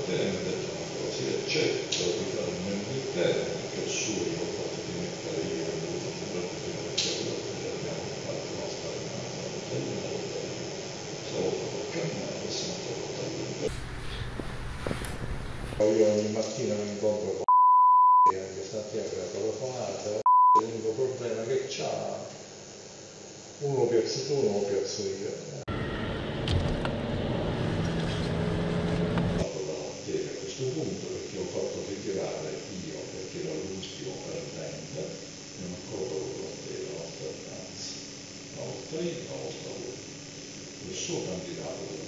potere mi ha detto una cosa, io accetto di fare un interno, che è suo, ho fatto di mettere io, l'ho voluto comprare prima del giorno, che abbiamo fatto una spalmata, non l'ho solo fatto camminare, sono tornato all'interno. Io ogni mattina mi incontro con anche Santiago che la telefonata, l'unico problema che c'ha, uno lo piazzo tu, uno lo piazzo io. 这一条道路 пауза.